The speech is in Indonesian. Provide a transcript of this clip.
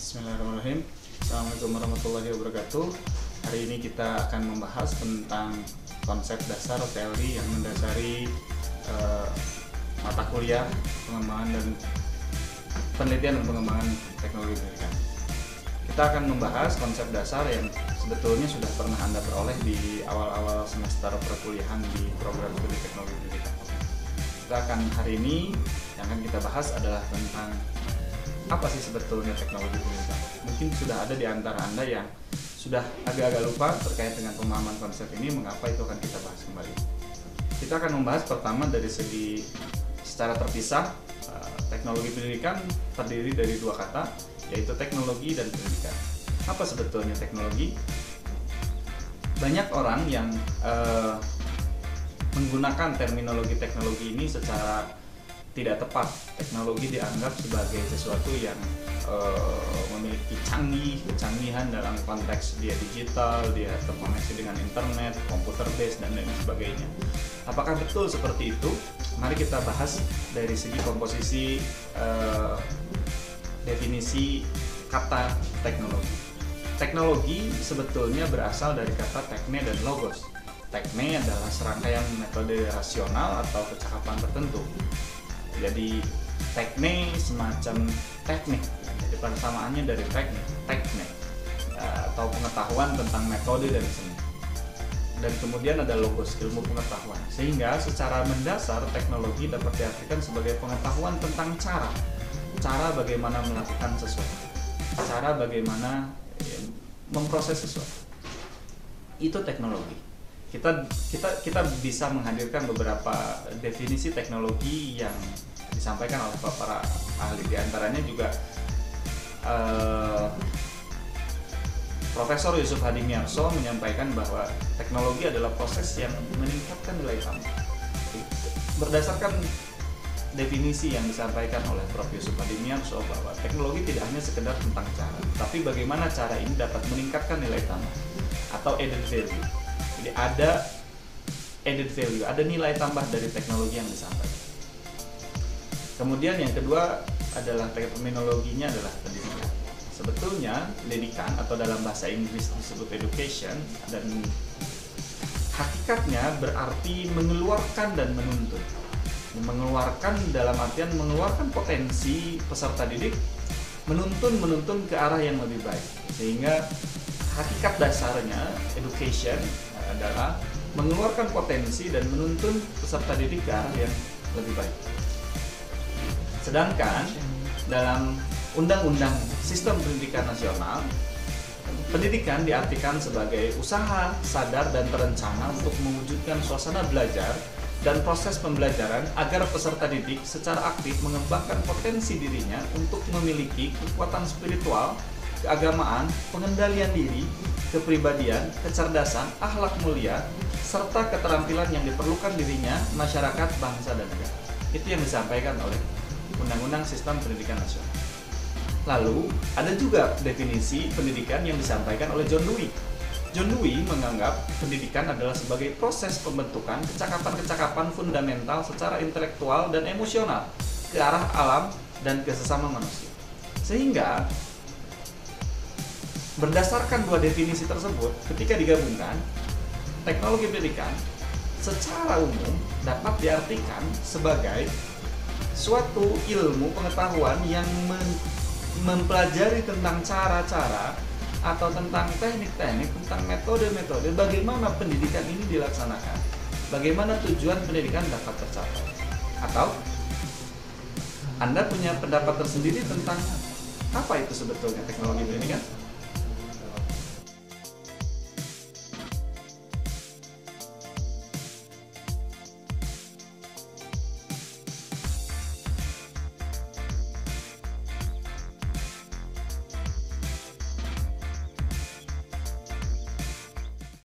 Bismillahirrahmanirrahim. Assalamualaikum warahmatullahi wabarakatuh. Hari ini kita akan membahas tentang konsep dasar teori yang mendasari uh, mata kuliah pengembangan dan penelitian dan pengembangan teknologi pendidikan. Kita akan membahas konsep dasar yang sebetulnya sudah pernah Anda peroleh di awal-awal semester perkuliahan di program studi teknologi pendidikan. Kita akan hari ini yang akan kita bahas adalah tentang apa sih sebetulnya teknologi pendidikan? Mungkin sudah ada di antara Anda yang sudah agak-agak lupa terkait dengan pemahaman konsep ini, mengapa itu akan kita bahas kembali. Kita akan membahas pertama dari segi secara terpisah, eh, teknologi pendidikan terdiri dari dua kata, yaitu teknologi dan pendidikan. Apa sebetulnya teknologi? Banyak orang yang uh, menggunakan terminologi teknologi ini secara tidak tepat. Teknologi dianggap sebagai sesuatu yang uh, memiliki canggih, kecanggihan dalam konteks dia digital, dia terkoneksi dengan internet, komputer base dan lain sebagainya. Apakah betul seperti itu? Mari kita bahas dari segi komposisi uh, definisi kata teknologi. Teknologi sebetulnya berasal dari kata tekne dan logos. Tekne adalah serangkaian metode rasional atau kecakapan tertentu jadi teknik semacam teknik. Jadi persamaannya dari teknik teknik. Eh, atau pengetahuan tentang metode dan seni. Dan kemudian ada logos ilmu pengetahuan. Sehingga secara mendasar teknologi dapat diartikan sebagai pengetahuan tentang cara. Cara bagaimana melakukan sesuatu. Cara bagaimana ya, memproses sesuatu. Itu teknologi. Kita kita kita bisa menghadirkan beberapa definisi teknologi yang disampaikan oleh para ahli di antaranya juga uh, Profesor Yusuf Hadi Miarso menyampaikan bahwa teknologi adalah proses yang meningkatkan nilai tambah. Berdasarkan definisi yang disampaikan oleh Prof. Yusuf Hadi Miarso bahwa teknologi tidak hanya sekedar tentang cara, tapi bagaimana cara ini dapat meningkatkan nilai tambah atau added value. Jadi ada added value, ada nilai tambah dari teknologi yang disampaikan. Kemudian yang kedua adalah terminologinya adalah pendidikan. Sebetulnya pendidikan atau dalam bahasa Inggris disebut education dan hakikatnya berarti mengeluarkan dan menuntut. Mengeluarkan dalam artian mengeluarkan potensi peserta didik menuntun menuntun ke arah yang lebih baik. Sehingga hakikat dasarnya education adalah mengeluarkan potensi dan menuntun peserta didik ke arah yang lebih baik. Sedangkan dalam Undang-Undang Sistem Pendidikan Nasional, pendidikan diartikan sebagai usaha sadar dan terencana untuk mewujudkan suasana belajar dan proses pembelajaran agar peserta didik secara aktif mengembangkan potensi dirinya untuk memiliki kekuatan spiritual, keagamaan, pengendalian diri, kepribadian, kecerdasan, akhlak mulia, serta keterampilan yang diperlukan dirinya, masyarakat, bangsa, dan negara. Itu yang disampaikan oleh Undang-Undang Sistem Pendidikan Nasional. Lalu, ada juga definisi pendidikan yang disampaikan oleh John Dewey. John Dewey menganggap pendidikan adalah sebagai proses pembentukan kecakapan-kecakapan fundamental secara intelektual dan emosional ke arah alam dan ke sesama manusia. Sehingga berdasarkan dua definisi tersebut, ketika digabungkan, teknologi pendidikan secara umum dapat diartikan sebagai suatu ilmu pengetahuan yang mempelajari tentang cara-cara atau tentang teknik-teknik, tentang metode-metode bagaimana pendidikan ini dilaksanakan, bagaimana tujuan pendidikan dapat tercapai. Atau Anda punya pendapat tersendiri tentang apa itu sebetulnya teknologi pendidikan?